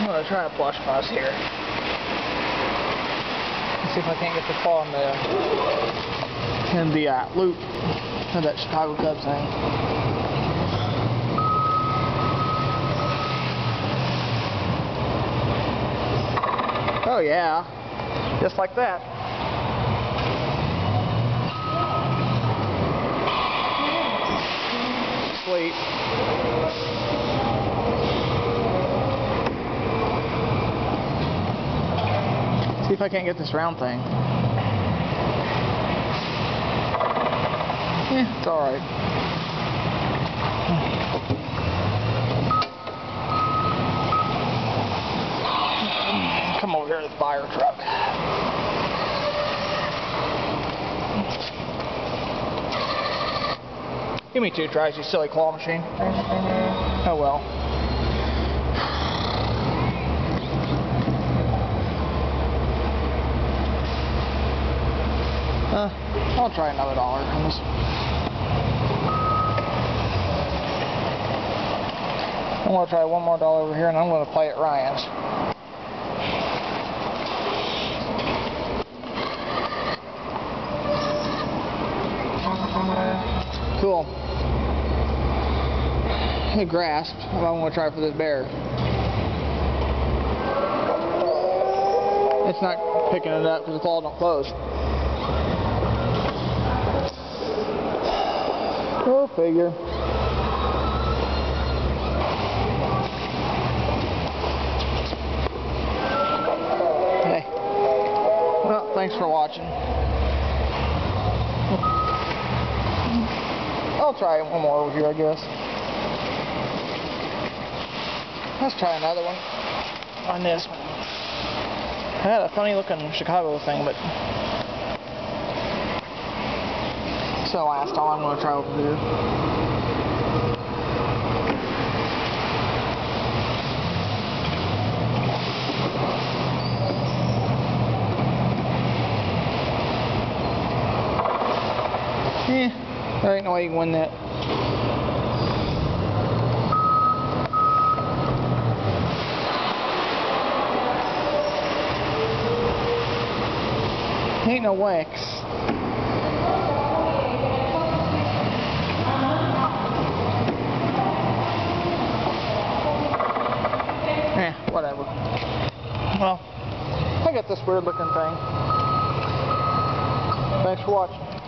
I'm gonna try a plush bus here. Let's see if I can't get the claw in the in the uh, loop of that Chicago Cubs thing. Oh yeah, just like that. See if I can't get this round thing. Yeah, it's alright. Come over here to the fire truck. Give me two tries, you silly claw machine. Oh well. Uh, I'll try another dollar on this. I'm gonna try one more dollar over here, and I'm gonna play at Ryan's. Cool. It grasped. I'm gonna try for this bear. It's not picking it up because the claw don't close. Figure. Hey. Well, thanks for watching. I'll try one more over here, I guess. Let's try another one on this one. I had a funny looking Chicago thing, but it's the last time I'm going to try over here. Eh, there ain't no way you can win that. Ain't no wax. Eh, whatever. Well, I got this weird looking thing. Thanks for watching.